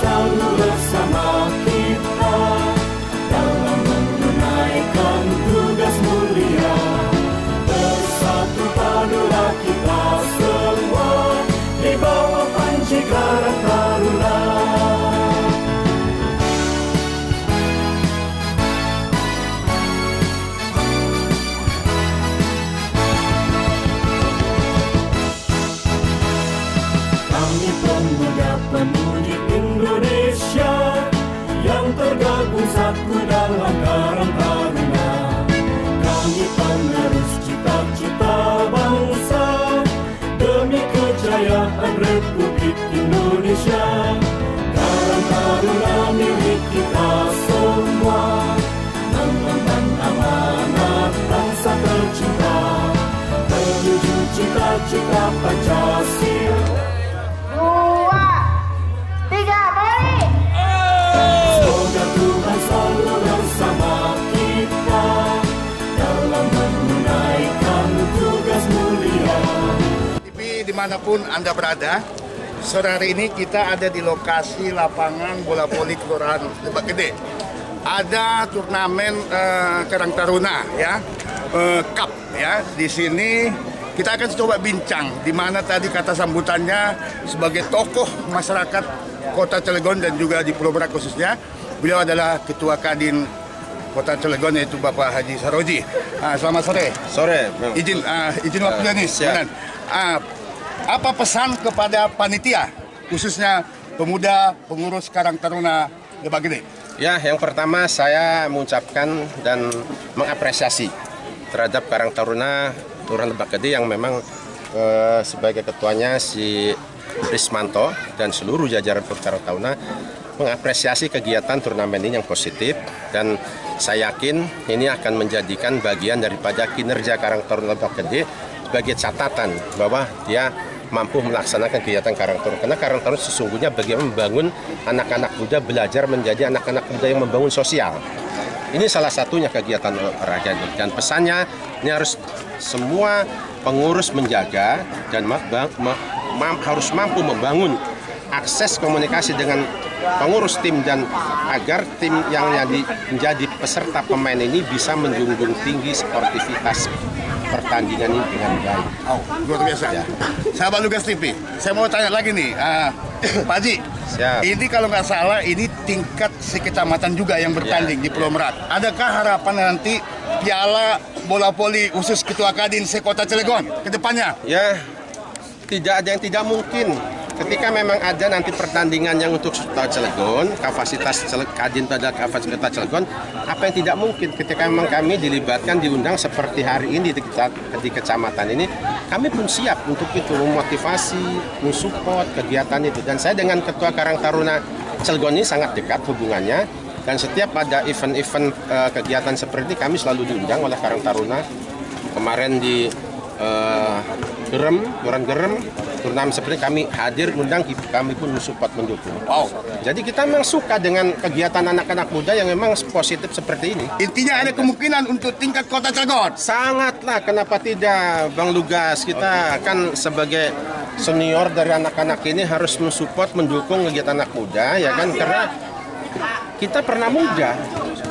selalu bersama kita Dalam menunaikan tugas mulia. Bersatu padulah kita semua Di bawah panji Indonesia Yang tergabung satu dalam Karang di mana pun Anda berada, sore hari ini kita ada di lokasi lapangan bola voli Kelurahan Lebak Gede. Ada turnamen eh, Karang Taruna ya, eh, Cup ya. Di sini kita akan coba bincang di mana tadi kata sambutannya sebagai tokoh masyarakat Kota Cilegon dan juga di Pulau Merak khususnya. Beliau adalah Ketua Kadin Kota Cilegon yaitu Bapak Haji Saroji. Ah, selamat sore. Sore. Izin ah, izin waktunya nih. Apa pesan kepada panitia khususnya pemuda pengurus Karang Taruna Lebak Gede? Ya, yang pertama saya mengucapkan dan mengapresiasi terhadap Karang Taruna Kelurahan Lebak Gede yang memang eh, sebagai ketuanya si Rismanto dan seluruh jajaran Karang Taruna mengapresiasi kegiatan turnamen ini yang positif dan saya yakin ini akan menjadikan bagian daripada kinerja Karang Taruna Lebak Gede sebagai catatan bahwa dia mampu melaksanakan kegiatan Karang Taruna karena Karang Taruna sesungguhnya bagaimana membangun anak-anak muda belajar menjadi anak-anak muda yang membangun sosial. Ini salah satunya kegiatan olahraga dan pesannya ini harus semua pengurus menjaga dan ma- ma- mam- harus mampu membangun akses komunikasi dengan pengurus tim dan agar tim yang jadi, menjadi peserta pemain ini bisa menjunjung tinggi sportivitas pertandingan ini dengan baik. Oh, luar biasa. Ya. Sahabat Lugas TV, saya mau tanya lagi nih, ah, Pak Haji. Siap. Ini kalau nggak salah ini tingkat sekecamatan juga yang bertanding Ya, di Pulau Merak. Adakah harapan nanti piala bola voli khusus Ketua Kadin Sekota Cilegon ke depannya? Ya, tidak ada yang tidak mungkin. Ketika memang ada nanti pertandingan yang untuk Cilegon, kapasitas Kadin pada kapasitas Cilegon, apa yang tidak mungkin ketika memang kami dilibatkan diundang seperti hari ini di, di kecamatan ini, kami pun siap untuk itu memotivasi, mensupport kegiatan itu. Dan saya dengan Ketua Karang Taruna Cilegon ini sangat dekat hubungannya. Dan setiap ada event-event eh, kegiatan seperti ini, kami selalu diundang oleh Karang Taruna. Kemarin di eh, Gerem, Kelurahan Gerem, turnamen seperti kami hadir undang kami pun mensupport mendukung. Wow. Jadi kita memang suka dengan kegiatan anak-anak muda yang memang positif seperti ini. Intinya ada kemungkinan untuk tingkat Kota Cilegon. Sangatlah, kenapa tidak Bang Lugas? Kita kan sebagai senior dari anak-anak ini harus mensupport, mendukung kegiatan anak muda, ya kan? Karena kita pernah muda,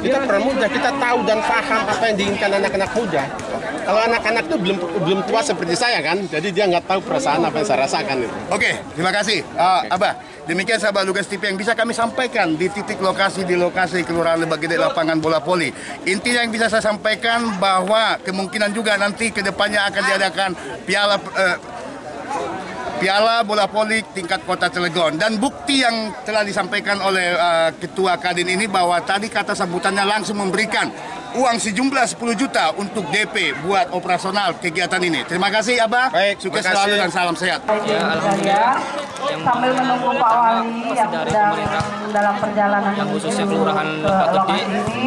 kita pernah muda, kita tahu dan paham apa yang diinginkan anak-anak muda. Kalau anak-anak itu belum belum tua seperti saya kan, jadi dia nggak tahu perasaan apa yang saya rasakan itu. Oke, terima kasih. Ah, Abah, demikian sahabat Lugas TV yang bisa kami sampaikan di titik lokasi di lokasi Kelurahan Lebak Gede lapangan bola voli. Intinya yang bisa saya sampaikan bahwa kemungkinan juga nanti ke depannya akan diadakan piala eh, Piala Bola Voli tingkat Kota Cilegon dan bukti yang telah disampaikan oleh eh, Ketua Kadin ini bahwa tadi kata sambutannya langsung memberikan uang sejumlah 10 juta untuk DP buat operasional kegiatan ini. Terima kasih Abah. Baik, sukses terima kasih. selalu dan salam sehat. Ya, alhamdulillah. Sambil menunggu Pak Wali yang dari sedang dalam perjalanan yang khususnya Kelurahan ke Lebak Gede.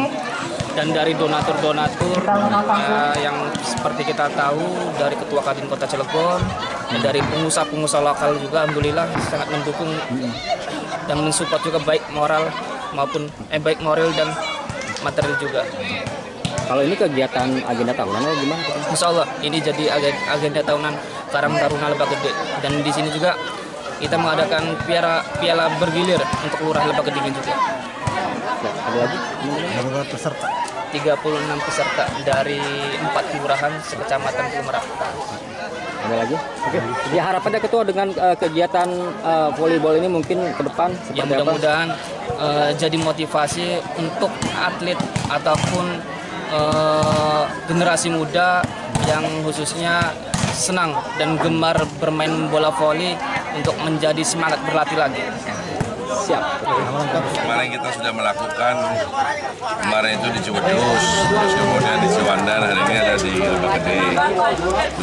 Dan dari donatur-donatur eh, yang seperti kita tahu dari Ketua Kadin Kota Cilegon, dan dari pengusaha-pengusaha lokal juga alhamdulillah sangat mendukung dan mensupport juga baik moral maupun eh baik moral dan material juga. Kalau ini kegiatan agenda tahunan atau gimana? Insya Allah ini jadi agen- agenda tahunan Karang Taruna Lebak Gede dan di sini juga kita mengadakan piala piala bergilir untuk lurah Lebak Gede juga. Ya, ada lagi? 36 peserta dari empat kelurahan sekecamatan Pumerang. Ada lagi? Oke. Ya harapannya ketua dengan eh, kegiatan eh, volleyball ini mungkin ke depan Ya seperti mudah-mudahan eh, jadi motivasi untuk atlet ataupun eh, generasi muda yang khususnya senang dan gemar bermain bola voli untuk menjadi semangat berlatih lagi. Siap. Kemarin kita sudah melakukan kemarin itu di Cibedus, terus kemudian di Ciwandan, hari ini ada di Lebak Gede.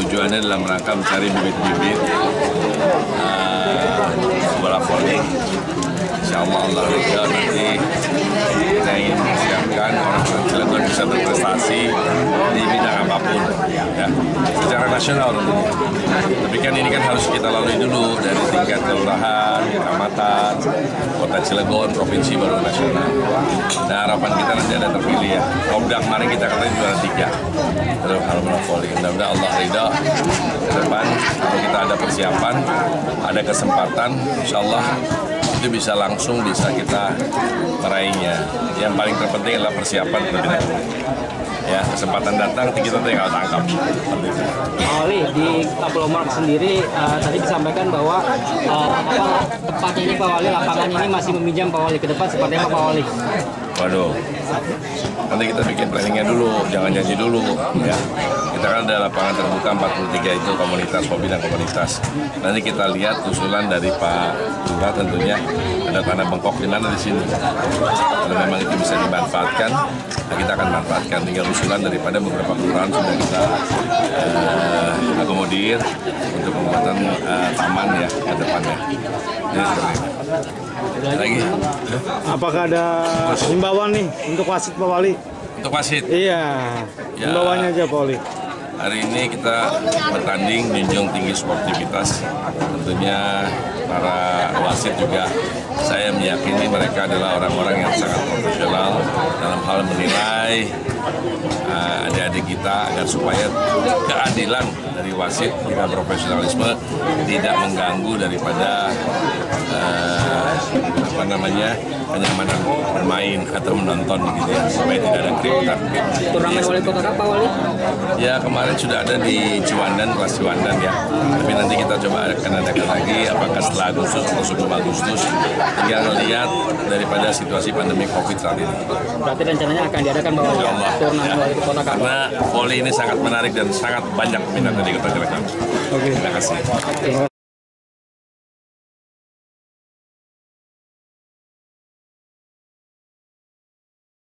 Tujuannya dalam rangka mencari bibit-bibit uh, bola voli. Insya Allah Allah nanti kita ingin mempersiapkan orang-orang bisa berprestasi di bidang apa pun ya secara nasional tentunya. Tapi kan ini kan harus kita lalui dulu dari tingkat kelurahan, kecamatan, kota Cilegon, provinsi baru nasional. Nah harapan kita nanti ada terpilih ya. Komdak kemarin kita katanya juara tiga dalam hal monopoli. Mudah-mudahan Allah ridha ke depan kalau kita ada persiapan, ada kesempatan, insya Allah itu bisa langsung bisa kita meraihnya. Yang paling terpenting adalah persiapan terlebih dahulu. Ya, kesempatan datang kita tinggal tangkap. Wali, di Merak sendiri eh, tadi disampaikan bahwa eh, apa, tepatnya ini Pak Wali, lapangan ini masih meminjam Pak Wali ke depan seperti apa Pak Wali? Waduh, nanti kita bikin planningnya dulu, jangan janji dulu ya. Kita kan ada lapangan terbuka 43 itu komunitas hobi dan komunitas. Nanti kita lihat usulan dari Pak Lurah tentunya ada tanah bengkok di mana di sini. Kalau memang itu bisa dimanfaatkan, nah kita akan manfaatkan. Tinggal usulan daripada beberapa kelurahan sudah kita eh, akomodir untuk pembuatan eh, taman ya ke depannya. Jadi seperti itu. Lagi Apakah ada himbauan nih untuk wasit Pak Wali? untuk wasit. Iya, Ya. himbauannya aja Pak Wali. Hari ini kita bertanding menjunjung tinggi sportivitas. Tentunya para wasit juga saya meyakini mereka adalah orang-orang yang sangat profesional dalam hal menilai uh, adik-adik kita agar supaya keadilan dari wasit dengan profesionalisme tidak mengganggu daripada apa namanya kenyamanan bermain atau menonton gitu ya supaya tidak ada keributan. Turnamen wali kota apa Wali? Ya kemarin sudah ada di Ciwandan, kelas Ciwandan ya. Tapi nanti kita coba akan adakan lagi apakah setelah Agustus atau sebelum Agustus. Tinggal lihat daripada situasi pandemi COVID saat ini. Berarti rencananya akan diadakan Insya ya? Turnamen Ya. wali kota Kak. Karena volley ini sangat menarik dan sangat banyak peminatnya di Kota Cilegon. Terima kasih. Oke.